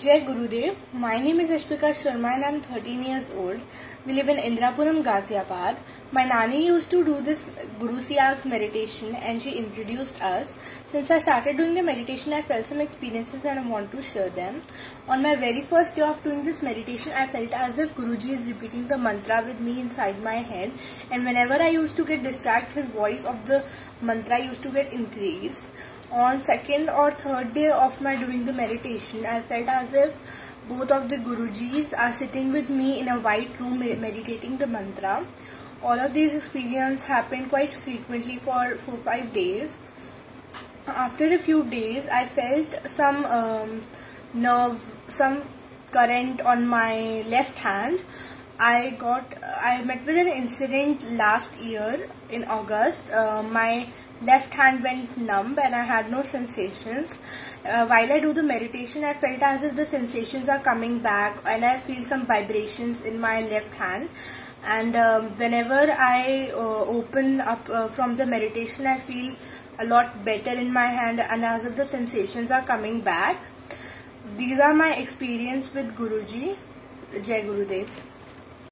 Jai Gurudev. My name is Ashvika Sharma and I'm 13 years old. We live in Indrapuram, Ghaziabad. My nani used to do this Guru Siag's meditation and she introduced us. Since I started doing the meditation, I felt some experiences and I want to share them. On my very first day of doing this meditation, I felt as if Guruji is repeating the mantra with me inside my head. And whenever I used to get distracted, his voice of the mantra used to get increased on second or third day of my doing the meditation. I felt as if both of the gurujis are sitting with me in a white room meditating the mantra. All of these experiences happened quite frequently for four five days. After a few days i felt some um, nerve some current on my left hand. I got i met with an incident last year in august. Uh, my left hand went numb and I had no sensations. Uh, while I do the meditation, I felt as if the sensations are coming back and I feel some vibrations in my left hand. And um, whenever I uh, open up uh, from the meditation, I feel a lot better in my hand and as if the sensations are coming back. These are my experience with Guruji. Jai Gurudev.